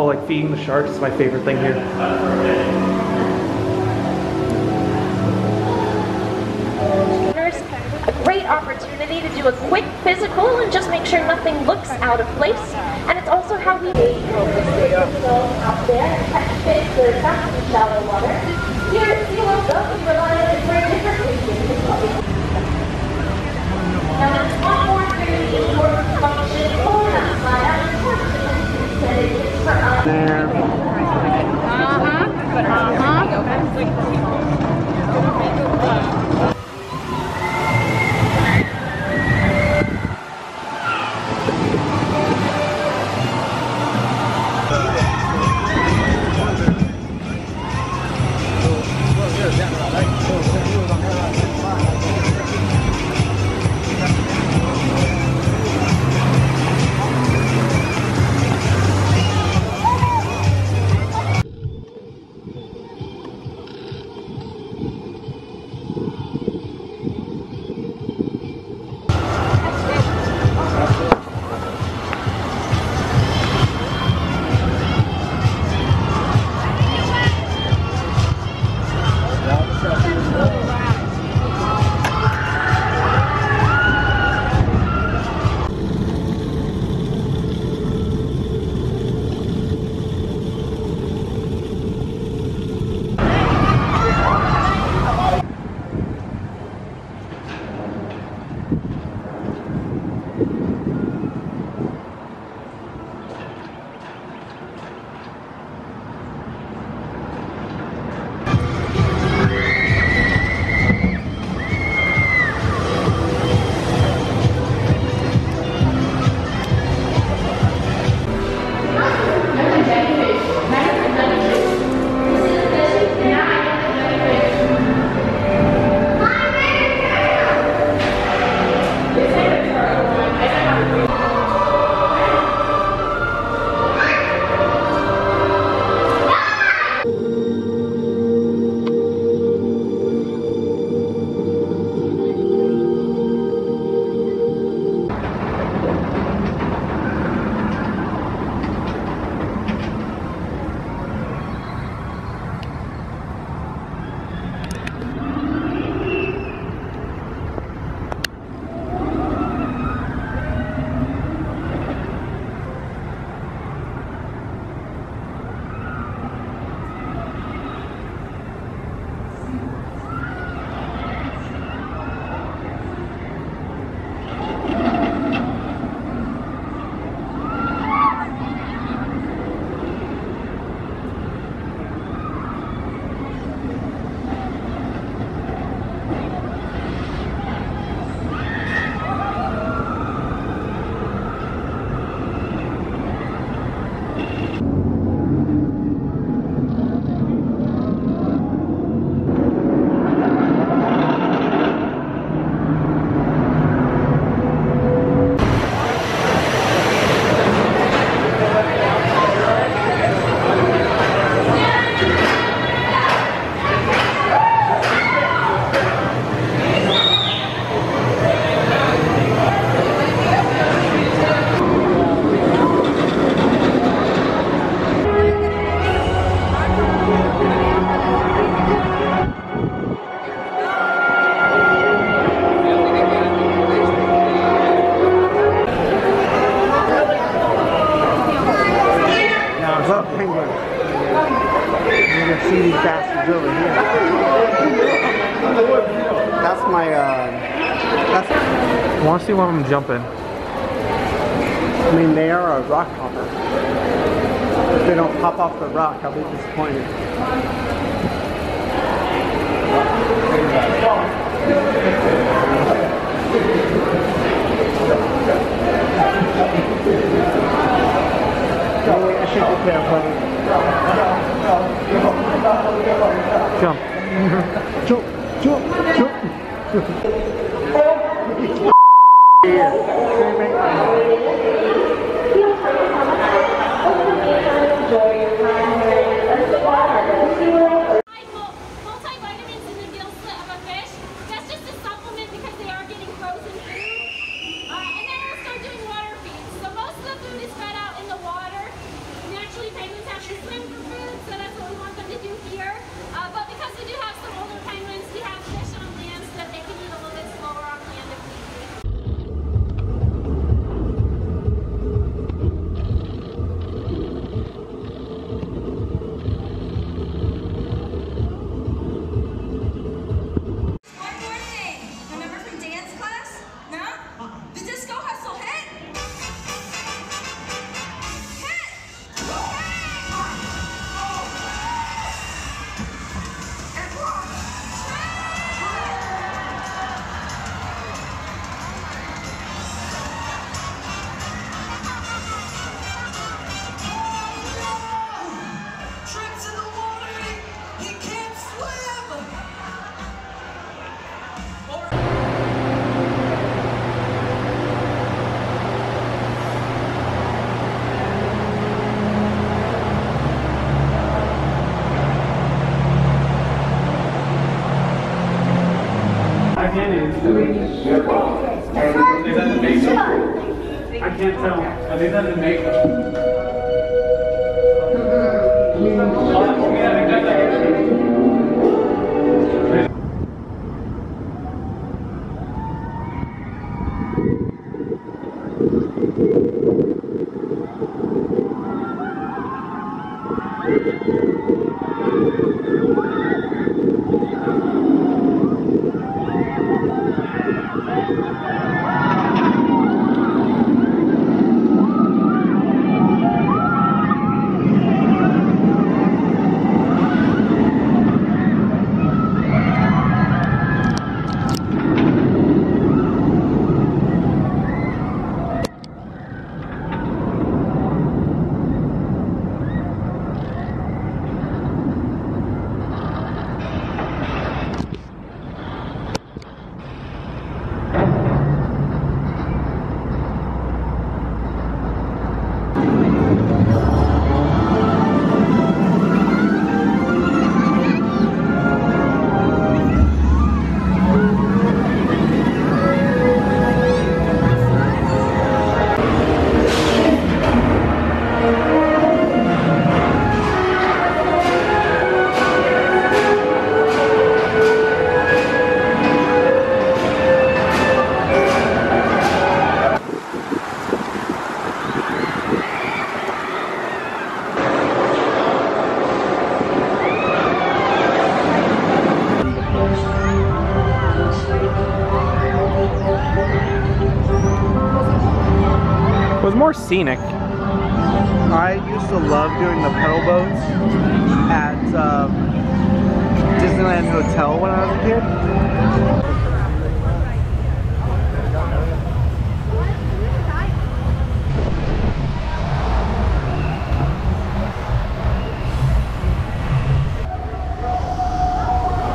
oh, like feeding the sharks is my favorite thing here. A great opportunity to do a quick physical and just make sure nothing looks out of place. And it's also how we there and in shallow water. Here rely on different. Now there's one more function uh-huh. Uh-huh. That it is for us. Uh, I want to see one of them jumping. I mean, they are a rock hopper. If they don't pop off the rock, I'll be disappointed. يسوي اشياء اخرى شوف شوف شوف شوف شوف I can't tell. I think that's the makeup. Scenic. I used to love doing the pedal boats at um, Disneyland Hotel when I was a kid.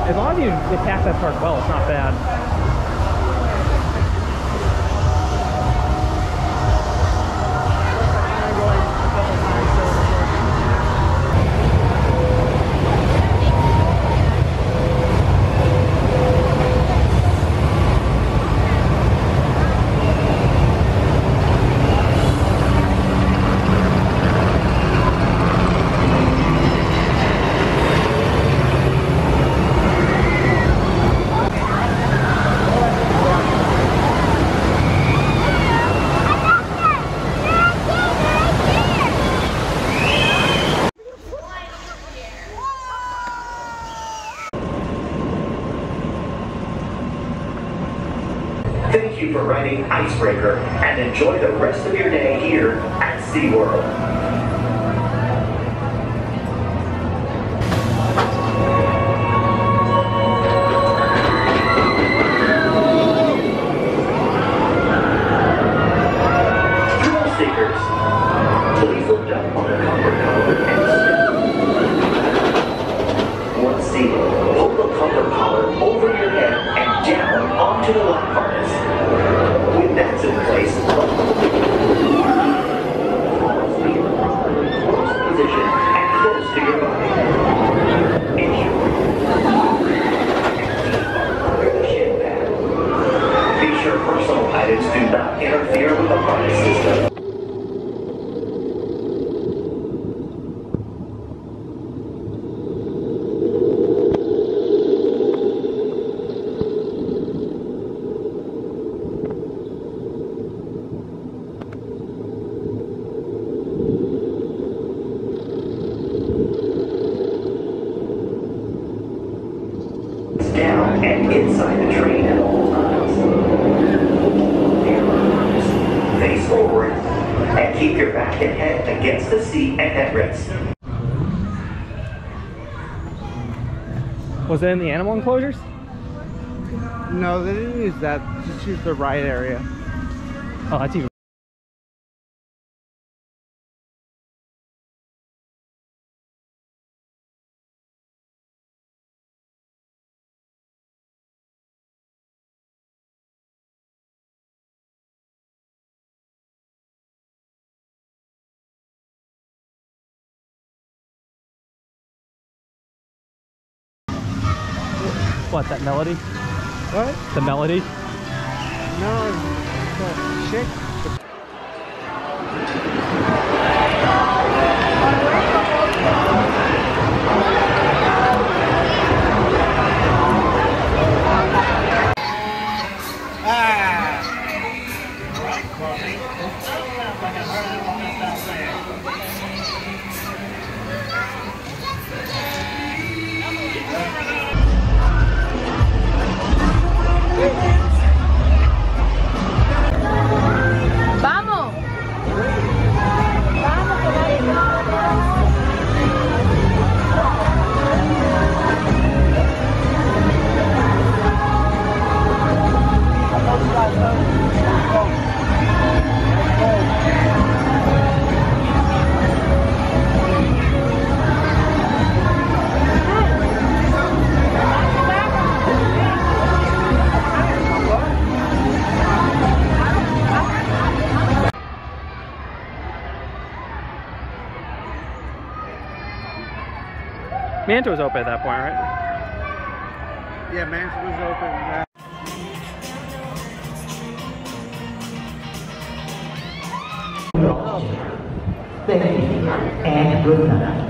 As long as you get past that part well, it's not bad. Thank you for riding Icebreaker and enjoy the rest of your day here at SeaWorld. And head against the seat and headrest. Was it in the animal enclosures? No, they didn't use that. Just use the right area. Oh, that's even. What, that melody? What? The melody? No, the. Manta was open at that point, right? Yeah, Manta was open. Yeah. Thank you and good night.